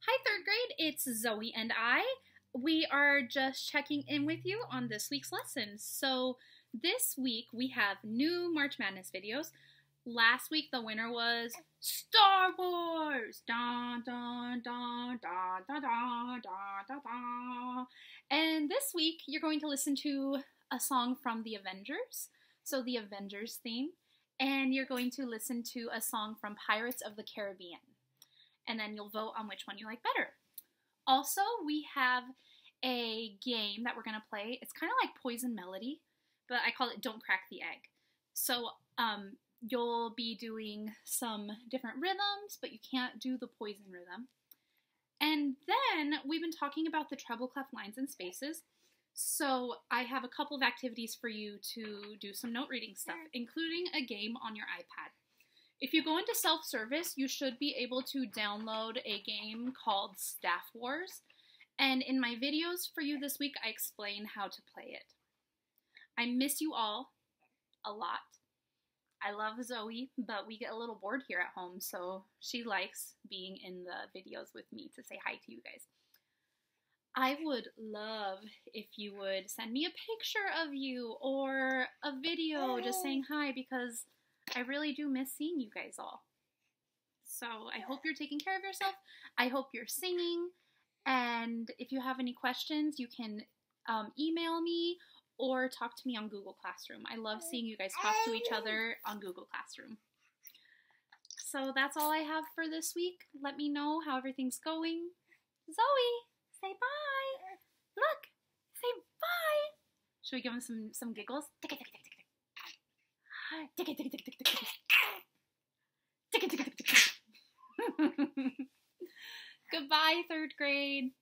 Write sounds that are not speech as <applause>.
Hi, third grade. It's Zoe and I. We are just checking in with you on this week's lesson. So this week we have new March Madness videos. Last week the winner was Star Wars. Dun, dun, dun, dun, dun, dun, dun, dun, And this week you're going to listen to a song from the Avengers. So the Avengers theme. And you're going to listen to a song from Pirates of the Caribbean and then you'll vote on which one you like better. Also, we have a game that we're going to play. It's kind of like Poison Melody, but I call it Don't Crack the Egg. So, um, you'll be doing some different rhythms, but you can't do the poison rhythm. And then we've been talking about the treble clef lines and spaces. So I have a couple of activities for you to do some note reading stuff, including a game on your iPad. If you go into self service, you should be able to download a game called Staff Wars. And in my videos for you this week, I explain how to play it. I miss you all a lot. I love Zoe, but we get a little bored here at home, so she likes being in the videos with me to say hi to you guys. I would love if you would send me a picture of you or a video just saying hi because I really do miss seeing you guys all. So I hope you're taking care of yourself. I hope you're singing. And if you have any questions, you can um, email me or talk to me on Google Classroom. I love seeing you guys talk to each other on Google Classroom. So that's all I have for this week. Let me know how everything's going. Zoe, say bye. Look, say bye. Should we give him some some giggles? <laughs> Goodbye, third grade.